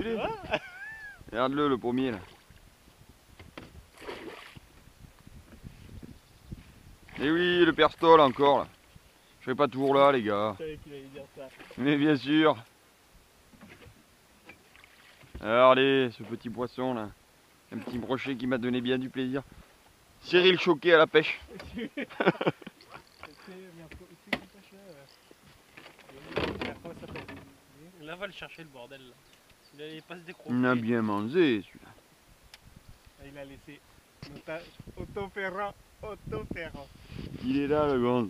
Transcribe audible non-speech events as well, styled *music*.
enculé. Ouais. Regarde-le, le premier là. Et oui, le père Stoll encore là. Je serai pas toujours là, les gars. Je savais qu'il allait dire ça. Mais bien sûr. Alors allez, ce petit poisson là. Un petit brochet qui m'a donné bien du plaisir. Cyril choqué à la pêche. *laughs* Là, va le chercher le bordel. Là. Il allait pas se décrocher. Il a bien mangé celui-là. Ah, Il a laissé notage autoferrant, autoferrant. Il est là le grand.